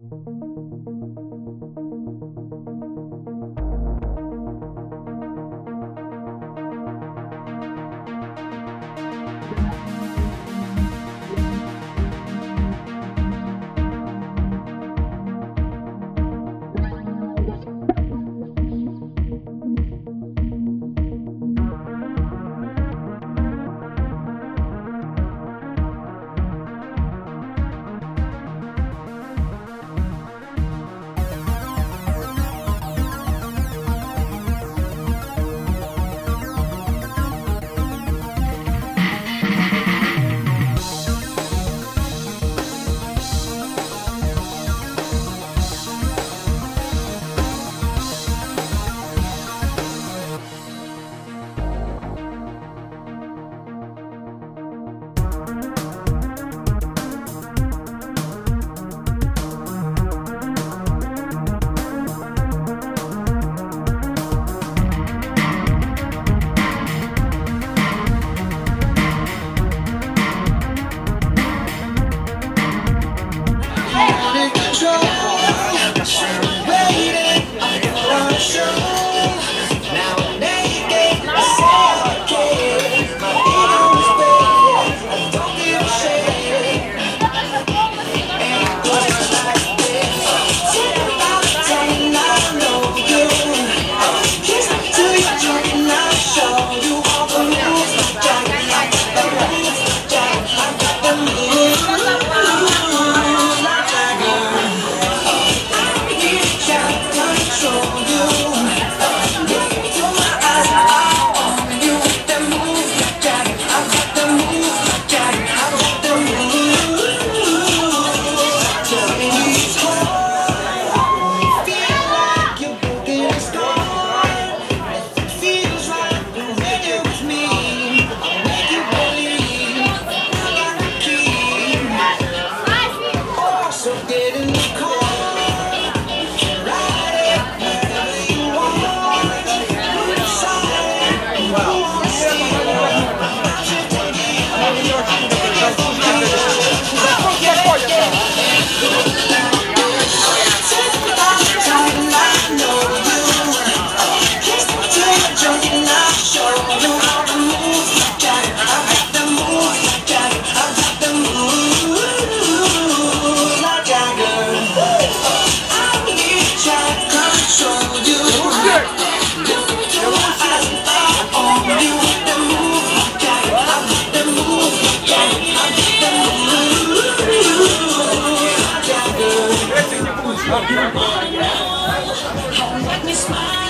Let me smile.